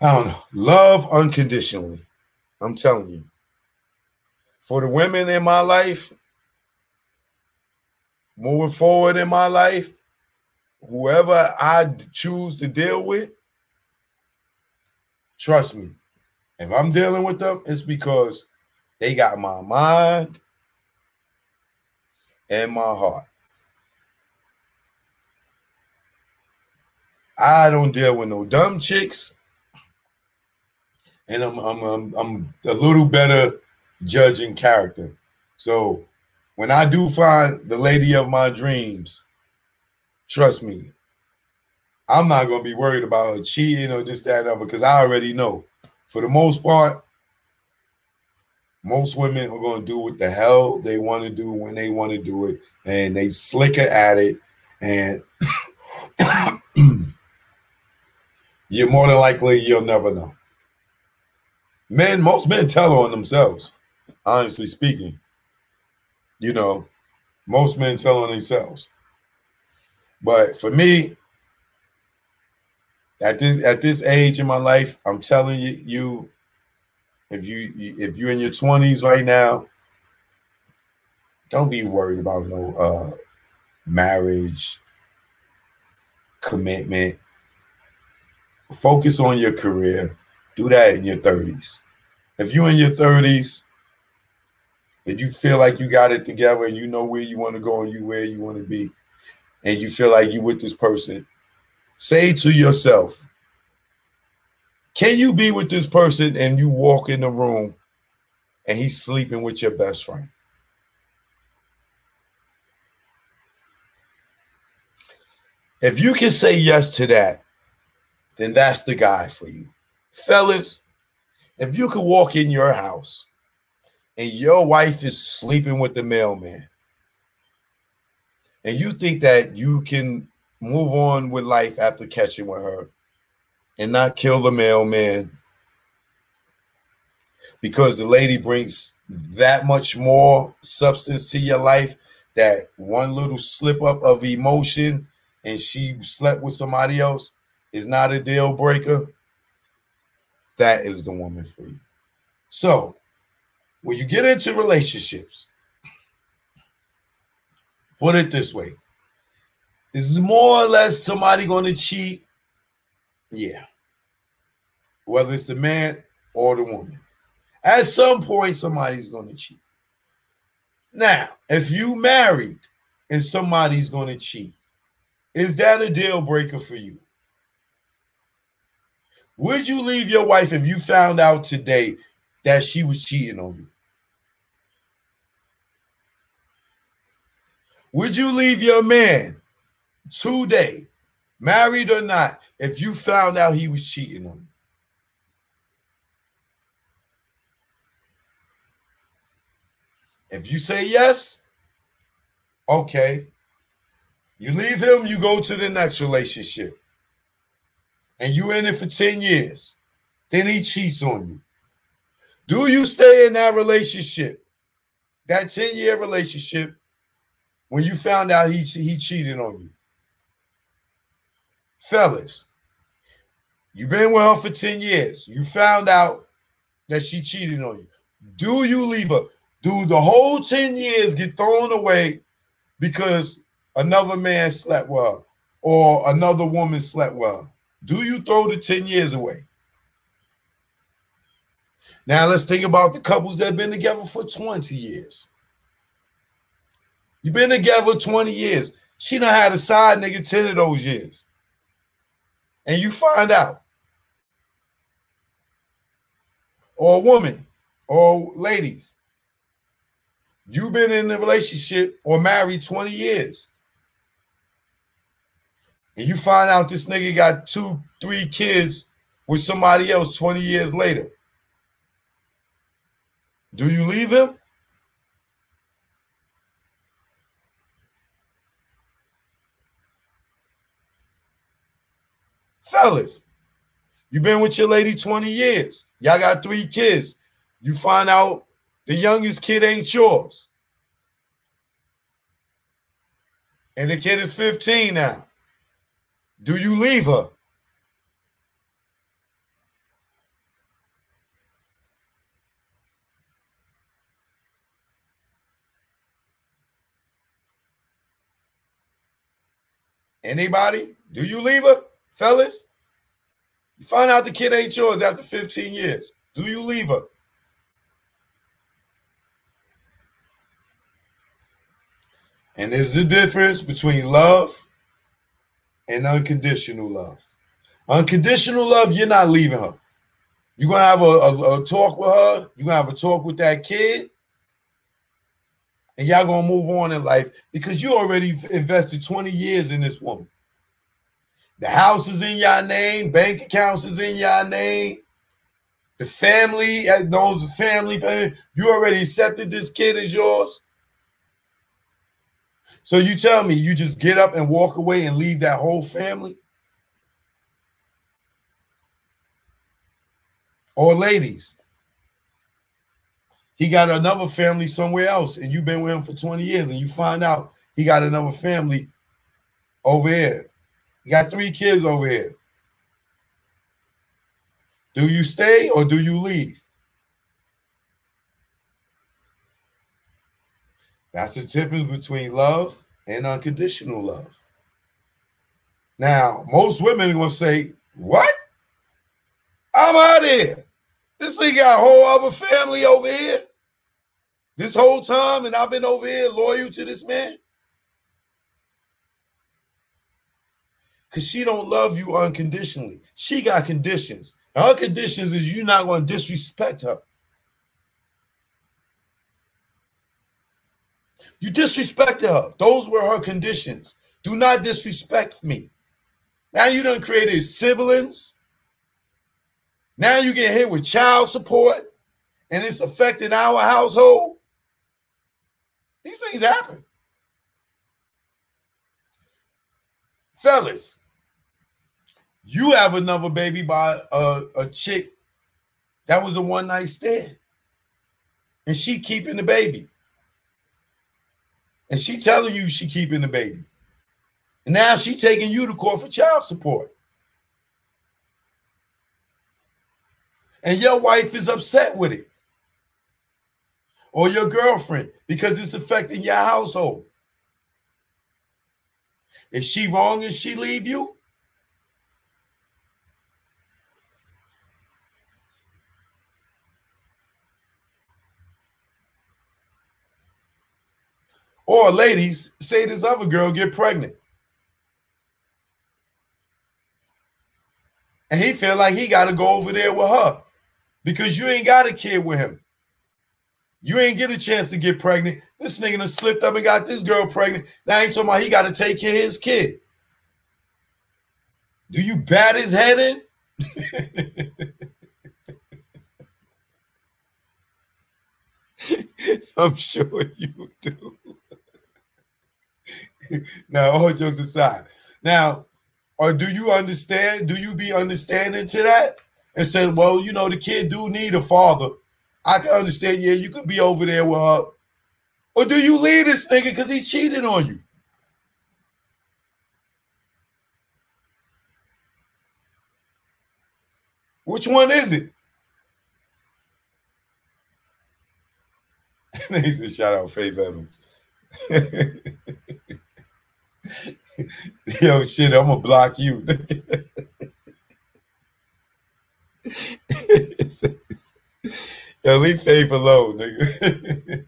I don't know. Love unconditionally. I'm telling you. For the women in my life, moving forward in my life, whoever I choose to deal with, trust me, if I'm dealing with them, it's because they got my mind and my heart. I don't deal with no dumb chicks. And I'm I'm I'm, I'm a little better judging character. So when I do find the lady of my dreams, trust me, I'm not gonna be worried about her cheating or this, that, and other, because I already know. For the most part, most women are gonna do what the hell they want to do when they want to do it, and they slicker at it, and you're more than likely you'll never know. Men, most men tell on themselves, honestly speaking. You know, most men tell on themselves. But for me, at this at this age in my life, I'm telling you, you if you if you're in your 20s right now, don't be worried about no uh marriage, commitment, focus on your career. Do that in your 30s. If you're in your 30s and you feel like you got it together and you know where you want to go and you where you want to be, and you feel like you with this person, say to yourself, can you be with this person and you walk in the room and he's sleeping with your best friend? If you can say yes to that, then that's the guy for you. Fellas, if you could walk in your house and your wife is sleeping with the mailman, and you think that you can move on with life after catching with her and not kill the mailman because the lady brings that much more substance to your life that one little slip up of emotion and she slept with somebody else is not a deal breaker, that is the woman for you. So, when you get into relationships, put it this way is more or less somebody going to cheat? Yeah. Whether it's the man or the woman. At some point, somebody's going to cheat. Now, if you married and somebody's going to cheat, is that a deal breaker for you? Would you leave your wife if you found out today that she was cheating on you? Would you leave your man today, married or not, if you found out he was cheating on you? If you say yes, okay. You leave him, you go to the next relationship and you in it for 10 years, then he cheats on you. Do you stay in that relationship, that 10 year relationship, when you found out he, he cheated on you? Fellas, you've been with her for 10 years. You found out that she cheated on you. Do you leave her? Do the whole 10 years get thrown away because another man slept well or another woman slept well? Do you throw the 10 years away? Now let's think about the couples that have been together for 20 years. You've been together 20 years. She done had a side nigga 10 of those years. And you find out. Or woman, or ladies. You've been in a relationship or married 20 years and you find out this nigga got two, three kids with somebody else 20 years later, do you leave him? Fellas, you've been with your lady 20 years. Y'all got three kids. You find out the youngest kid ain't yours. And the kid is 15 now. Do you leave her? Anybody? Do you leave her, fellas? You find out the kid ain't yours after 15 years. Do you leave her? And there's the difference between love and unconditional love. Unconditional love, you're not leaving her. You're gonna have a, a, a talk with her, you're gonna have a talk with that kid, and y'all gonna move on in life because you already invested 20 years in this woman. The house is in your name, bank accounts is in your name. The family uh, knows the family, family. You already accepted this kid as yours. So you tell me you just get up and walk away and leave that whole family? Or ladies, he got another family somewhere else and you've been with him for 20 years and you find out he got another family over here. He got three kids over here. Do you stay or do you leave? That's the difference between love and unconditional love. Now, most women to say, What? I'm out here. This nigga got a whole other family over here. This whole time, and I've been over here loyal to this man. Because she don't love you unconditionally. She got conditions. her conditions is you're not to disrespect her. You disrespected her. Those were her conditions. Do not disrespect me. Now you done created siblings. Now you get hit with child support and it's affecting our household. These things happen. Fellas, you have another baby by a, a chick that was a one night stand. And she keeping the baby. And she telling you she keeping the baby. And now she taking you to court for child support. And your wife is upset with it. Or your girlfriend because it's affecting your household. Is she wrong if she leave you? Or ladies, say this other girl get pregnant. And he feel like he got to go over there with her because you ain't got a kid with him. You ain't get a chance to get pregnant. This nigga done slipped up and got this girl pregnant. Now I ain't talking about he got to take care of his kid. Do you bat his head in? I'm sure you do. now, all jokes aside, now, or do you understand? Do you be understanding to that and say, well, you know, the kid do need a father? I can understand. Yeah, you could be over there with her, or do you leave this nigga because he cheated on you? Which one is it? he said, shout out Faith Evans. Yo, shit, I'm gonna block you. Yo, leave Faith alone, nigga.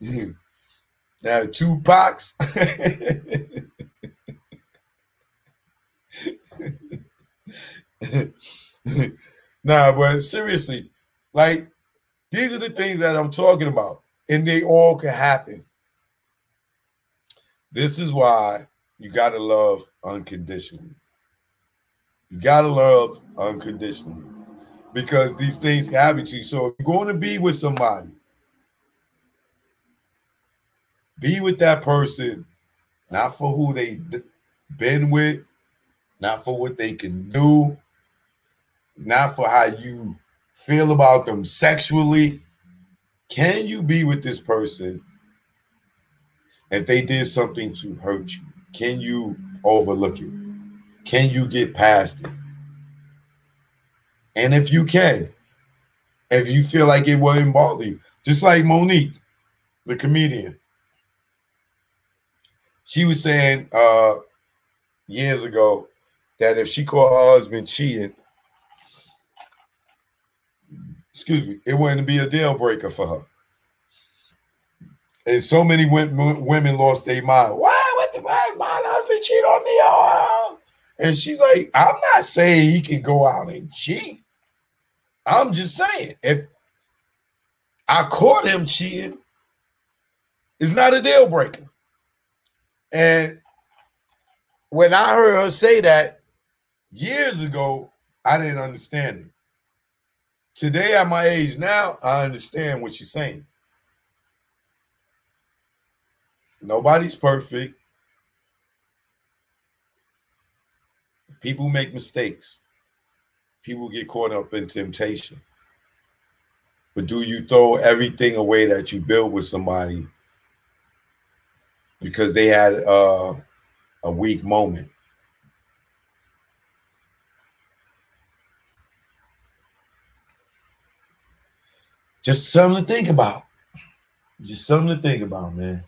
now, Tupac. nah, but seriously, like these are the things that I'm talking about and they all can happen. This is why you got to love unconditionally. You got to love unconditionally because these things happen to you. So if you're going to be with somebody, be with that person, not for who they been with, not for what they can do, not for how you feel about them sexually, can you be with this person if they did something to hurt you? Can you overlook it? Can you get past it? And if you can, if you feel like it wouldn't bother you, just like Mo'Nique, the comedian, she was saying uh years ago that if she caught her husband cheating, excuse me, it wouldn't be a deal breaker for her. And so many women lost their mind. Why? What the my, my husband cheat on me? Oh. And she's like, I'm not saying he can go out and cheat. I'm just saying, if I caught him cheating, it's not a deal breaker. And when I heard her say that years ago, I didn't understand it. Today, at my age now, I understand what she's saying. Nobody's perfect. People make mistakes. People get caught up in temptation. But do you throw everything away that you built with somebody because they had uh, a weak moment? Just something to think about. Just something to think about, man.